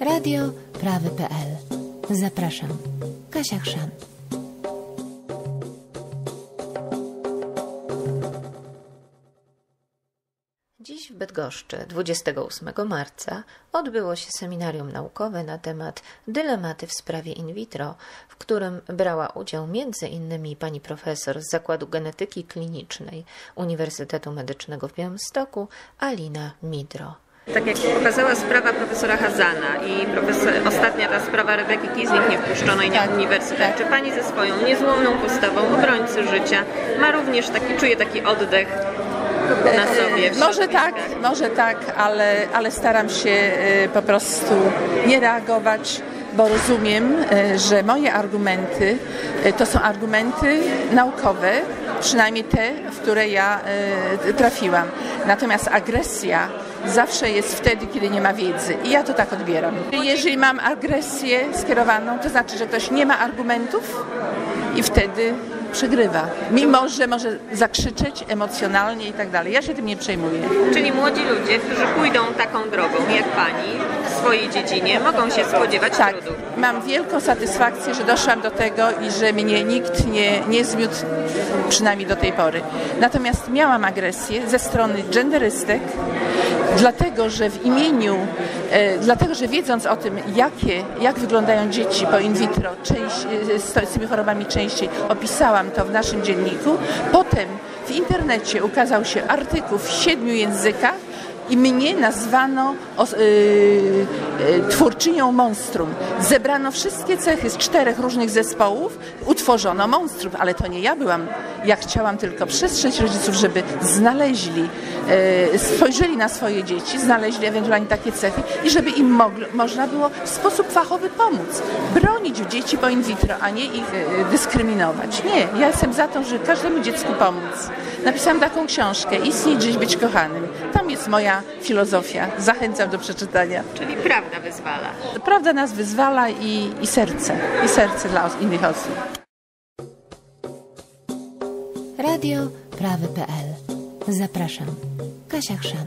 Radio Prawy.pl. Zapraszam. Kasia Chrzan. Dziś w Bydgoszczy, 28 marca, odbyło się seminarium naukowe na temat dylematy w sprawie in vitro, w którym brała udział m.in. pani profesor z Zakładu Genetyki Klinicznej Uniwersytetu Medycznego w Białymstoku, Alina Midro. Tak jak pokazała sprawa profesora Hazana i profesor, ostatnia ta sprawa Rebeki Kiznik nie wpuszczonej na Tak, uniwersytet, tak. czy pani ze swoją niezłomną postawą obrońcy życia ma również taki, czuje taki oddech na sobie? w Może tak, może tak, ale, ale staram się e, po prostu nie reagować, bo rozumiem, e, że moje argumenty e, to są argumenty naukowe, przynajmniej te, w które ja e, trafiłam. Natomiast agresja zawsze jest wtedy, kiedy nie ma wiedzy. I ja to tak odbieram. Jeżeli mam agresję skierowaną, to znaczy, że ktoś nie ma argumentów i wtedy przegrywa. Mimo, że może zakrzyczeć emocjonalnie i tak dalej. Ja się tym nie przejmuję. Czyli młodzi ludzie, którzy pójdą taką drogą jak pani w swojej dziedzinie, mogą się spodziewać Tak, trudów. mam wielką satysfakcję, że doszłam do tego i że mnie nikt nie, nie zmiótł, przynajmniej do tej pory. Natomiast miałam agresję ze strony genderystek, dlatego że w imieniu, e, dlatego że wiedząc o tym, jakie, jak wyglądają dzieci po in vitro, część, e, z, tymi chorobami częściej, opisałam to w naszym dzienniku. Potem w internecie ukazał się artykuł w siedmiu językach, i mnie nazwano y, twórczynią monstrum. Zebrano wszystkie cechy z czterech różnych zespołów, utworzono monstrum, ale to nie ja byłam. Ja chciałam tylko przestrzec rodziców, żeby znaleźli, y, spojrzeli na swoje dzieci, znaleźli ewentualnie takie cechy i żeby im moglo, można było w sposób fachowy pomóc. Bronić dzieci po in vitro, a nie ich y, dyskryminować. Nie, ja jestem za to, że każdemu dziecku pomóc. Napisałam taką książkę Istnieć, żyć, być kochanym. Tam jest moja filozofia. Zachęcam do przeczytania. Czyli prawda wyzwala. Prawda nas wyzwala i, i serce. I serce dla innych osób. Radio Prawy.pl. Zapraszam. Kasia Chrzan.